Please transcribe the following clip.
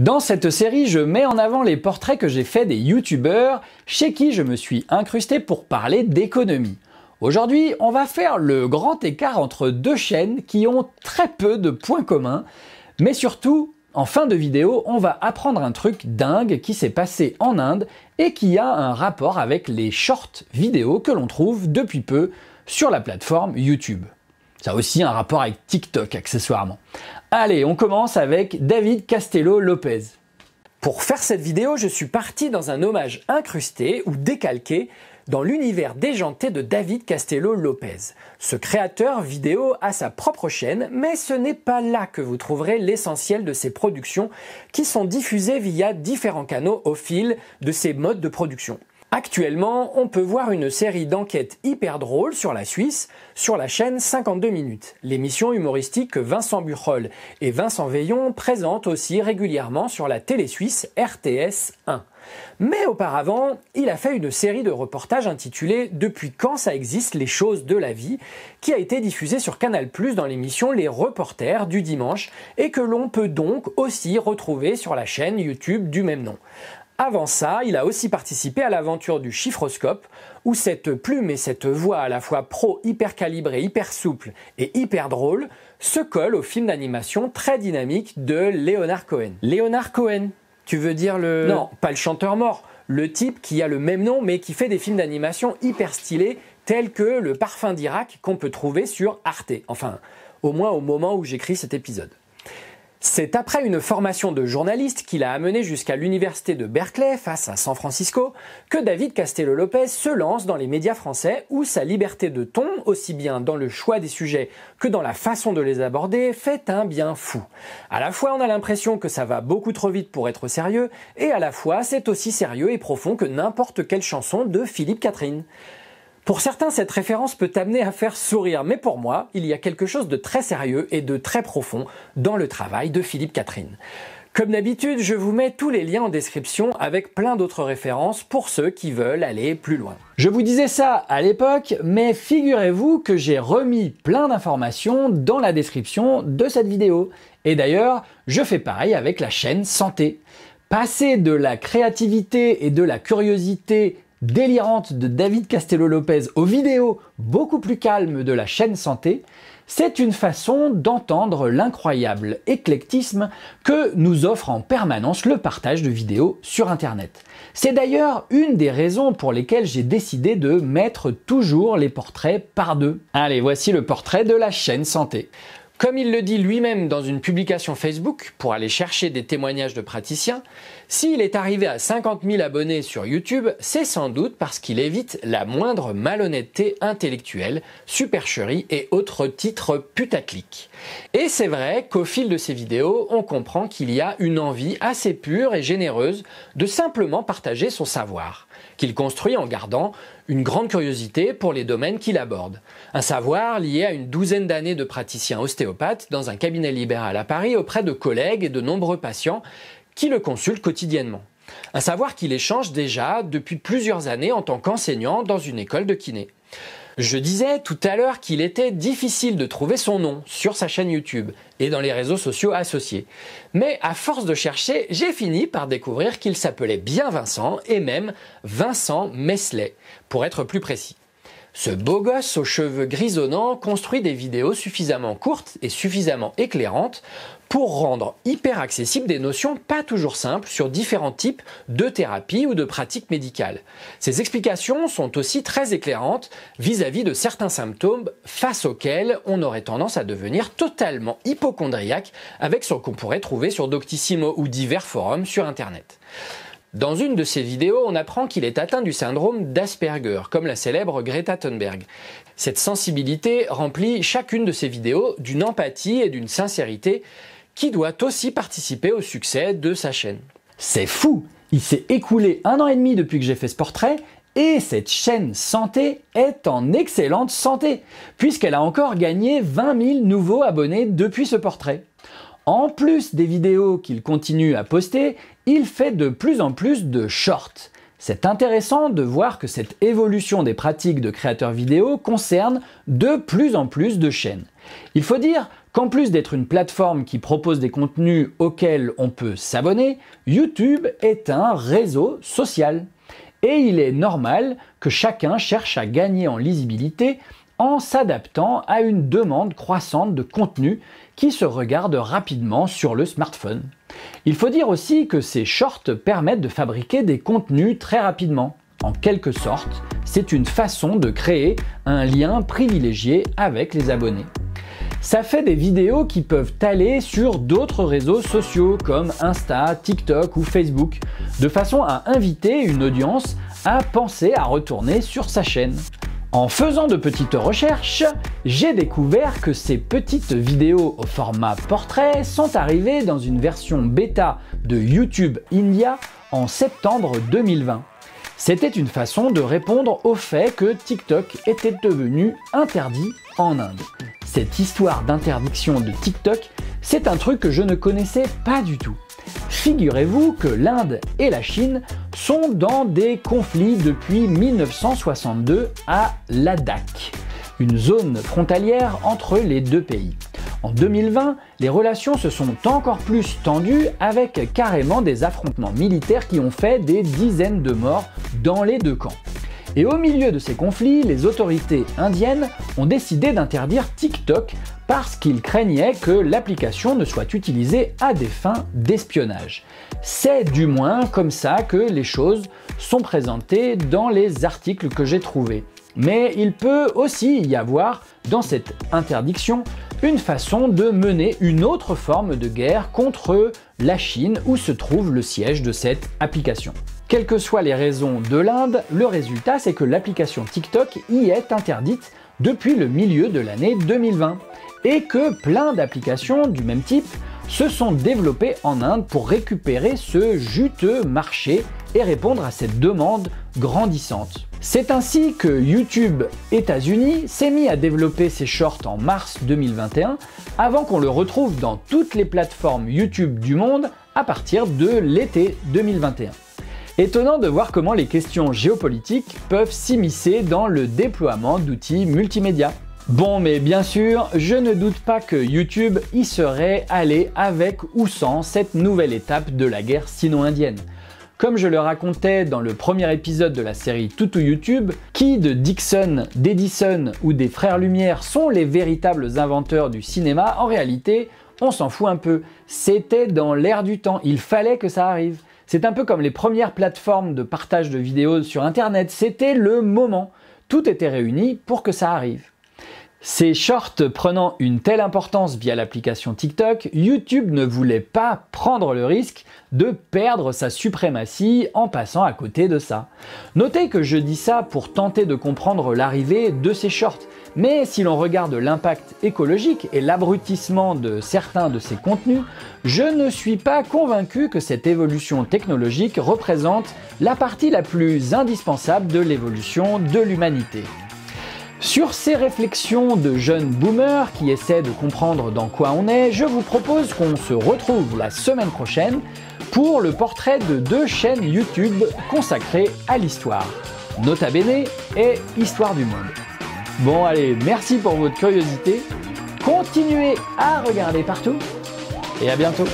Dans cette série, je mets en avant les portraits que j'ai faits des youtubeurs chez qui je me suis incrusté pour parler d'économie. Aujourd'hui, on va faire le grand écart entre deux chaînes qui ont très peu de points communs, mais surtout, en fin de vidéo, on va apprendre un truc dingue qui s'est passé en Inde et qui a un rapport avec les shorts vidéos que l'on trouve depuis peu sur la plateforme YouTube. Ça a aussi un rapport avec TikTok accessoirement. Allez, on commence avec David Castello Lopez. Pour faire cette vidéo, je suis parti dans un hommage incrusté ou décalqué dans l'univers déjanté de David Castello Lopez. Ce créateur vidéo a sa propre chaîne, mais ce n'est pas là que vous trouverez l'essentiel de ses productions qui sont diffusées via différents canaux au fil de ses modes de production. Actuellement, on peut voir une série d'enquêtes hyper drôles sur la Suisse sur la chaîne 52 minutes. L'émission humoristique que Vincent Buchol et Vincent Veillon présentent aussi régulièrement sur la télé suisse RTS 1. Mais auparavant, il a fait une série de reportages intitulée Depuis quand ça existe les choses de la vie, qui a été diffusée sur Canal dans l'émission Les Reporters du dimanche et que l'on peut donc aussi retrouver sur la chaîne YouTube du même nom. Avant ça, il a aussi participé à l'aventure du chiffroscope, où cette plume et cette voix à la fois pro hyper calibrée, hyper souple et hyper drôle se collent au film d'animation très dynamique de Leonard Cohen. Leonard Cohen, tu veux dire le... Non, pas le chanteur mort, le type qui a le même nom mais qui fait des films d'animation hyper stylés tels que Le Parfum d'Irak qu'on peut trouver sur Arte. Enfin, au moins au moment où j'écris cet épisode. C'est après une formation de journaliste qu'il a amené jusqu'à l'université de Berkeley face à San Francisco que David Castello Lopez se lance dans les médias français où sa liberté de ton, aussi bien dans le choix des sujets que dans la façon de les aborder, fait un bien fou. À la fois on a l'impression que ça va beaucoup trop vite pour être sérieux et à la fois c'est aussi sérieux et profond que n'importe quelle chanson de Philippe Catherine. Pour certains, cette référence peut amener à faire sourire, mais pour moi, il y a quelque chose de très sérieux et de très profond dans le travail de Philippe Catherine. Comme d'habitude, je vous mets tous les liens en description avec plein d'autres références pour ceux qui veulent aller plus loin. Je vous disais ça à l'époque, mais figurez-vous que j'ai remis plein d'informations dans la description de cette vidéo. Et d'ailleurs, je fais pareil avec la chaîne Santé. Passer de la créativité et de la curiosité délirante de David Castello Lopez aux vidéos beaucoup plus calmes de la chaîne Santé, c'est une façon d'entendre l'incroyable éclectisme que nous offre en permanence le partage de vidéos sur Internet. C'est d'ailleurs une des raisons pour lesquelles j'ai décidé de mettre toujours les portraits par deux. Allez, voici le portrait de la chaîne Santé. Comme il le dit lui-même dans une publication Facebook pour aller chercher des témoignages de praticiens, s'il est arrivé à 50 000 abonnés sur YouTube, c'est sans doute parce qu'il évite la moindre malhonnêteté intellectuelle, supercherie et autres titres putaclic. Et c'est vrai qu'au fil de ces vidéos, on comprend qu'il y a une envie assez pure et généreuse de simplement partager son savoir qu'il construit en gardant une grande curiosité pour les domaines qu'il aborde. Un savoir lié à une douzaine d'années de praticien ostéopathe dans un cabinet libéral à Paris auprès de collègues et de nombreux patients qui le consultent quotidiennement. Un savoir qu'il échange déjà depuis plusieurs années en tant qu'enseignant dans une école de kiné. Je disais tout à l'heure qu'il était difficile de trouver son nom sur sa chaîne YouTube et dans les réseaux sociaux associés. Mais à force de chercher, j'ai fini par découvrir qu'il s'appelait bien Vincent et même Vincent Mesley, pour être plus précis. Ce beau gosse aux cheveux grisonnants construit des vidéos suffisamment courtes et suffisamment éclairantes pour rendre hyper accessibles des notions pas toujours simples sur différents types de thérapies ou de pratiques médicales. Ces explications sont aussi très éclairantes vis-à-vis de certains symptômes face auxquels on aurait tendance à devenir totalement hypochondriaque avec ce qu'on pourrait trouver sur Doctissimo ou divers forums sur Internet. Dans une de ses vidéos, on apprend qu'il est atteint du syndrome d'Asperger, comme la célèbre Greta Thunberg. Cette sensibilité remplit chacune de ses vidéos d'une empathie et d'une sincérité qui doit aussi participer au succès de sa chaîne. C'est fou Il s'est écoulé un an et demi depuis que j'ai fait ce portrait et cette chaîne santé est en excellente santé, puisqu'elle a encore gagné 20 000 nouveaux abonnés depuis ce portrait. En plus des vidéos qu'il continue à poster, il fait de plus en plus de shorts. C'est intéressant de voir que cette évolution des pratiques de créateurs vidéo concerne de plus en plus de chaînes. Il faut dire qu'en plus d'être une plateforme qui propose des contenus auxquels on peut s'abonner, YouTube est un réseau social. Et il est normal que chacun cherche à gagner en lisibilité en s'adaptant à une demande croissante de contenu qui se regarde rapidement sur le smartphone. Il faut dire aussi que ces shorts permettent de fabriquer des contenus très rapidement. En quelque sorte, c'est une façon de créer un lien privilégié avec les abonnés. Ça fait des vidéos qui peuvent aller sur d'autres réseaux sociaux comme Insta, TikTok ou Facebook, de façon à inviter une audience à penser à retourner sur sa chaîne. En faisant de petites recherches, j'ai découvert que ces petites vidéos au format portrait sont arrivées dans une version bêta de YouTube India en septembre 2020. C'était une façon de répondre au fait que TikTok était devenu interdit en Inde. Cette histoire d'interdiction de TikTok, c'est un truc que je ne connaissais pas du tout. Figurez-vous que l'Inde et la Chine sont dans des conflits depuis 1962 à Ladakh, une zone frontalière entre les deux pays. En 2020, les relations se sont encore plus tendues avec carrément des affrontements militaires qui ont fait des dizaines de morts dans les deux camps. Et au milieu de ces conflits, les autorités indiennes ont décidé d'interdire TikTok parce qu'ils craignaient que l'application ne soit utilisée à des fins d'espionnage. C'est du moins comme ça que les choses sont présentées dans les articles que j'ai trouvés. Mais il peut aussi y avoir dans cette interdiction une façon de mener une autre forme de guerre contre la Chine où se trouve le siège de cette application. Quelles que soient les raisons de l'Inde, le résultat c'est que l'application TikTok y est interdite depuis le milieu de l'année 2020 et que plein d'applications du même type se sont développées en Inde pour récupérer ce juteux marché et répondre à cette demande grandissante. C'est ainsi que YouTube États-Unis s'est mis à développer ses shorts en mars 2021 avant qu'on le retrouve dans toutes les plateformes YouTube du monde à partir de l'été 2021. Étonnant de voir comment les questions géopolitiques peuvent s'immiscer dans le déploiement d'outils multimédia. Bon, mais bien sûr, je ne doute pas que YouTube y serait allé avec ou sans cette nouvelle étape de la guerre sino-indienne. Comme je le racontais dans le premier épisode de la série Toutou YouTube, qui de Dixon, d'Edison ou des Frères Lumière sont les véritables inventeurs du cinéma, en réalité, on s'en fout un peu. C'était dans l'air du temps, il fallait que ça arrive. C'est un peu comme les premières plateformes de partage de vidéos sur Internet, c'était le moment. Tout était réuni pour que ça arrive. Ces shorts prenant une telle importance via l'application TikTok, YouTube ne voulait pas prendre le risque de perdre sa suprématie en passant à côté de ça. Notez que je dis ça pour tenter de comprendre l'arrivée de ces shorts, mais si l'on regarde l'impact écologique et l'abrutissement de certains de ces contenus, je ne suis pas convaincu que cette évolution technologique représente la partie la plus indispensable de l'évolution de l'humanité. Sur ces réflexions de jeunes boomers qui essaient de comprendre dans quoi on est, je vous propose qu'on se retrouve la semaine prochaine pour le portrait de deux chaînes YouTube consacrées à l'histoire, Nota Bene et Histoire du monde. Bon allez, merci pour votre curiosité, continuez à regarder partout et à bientôt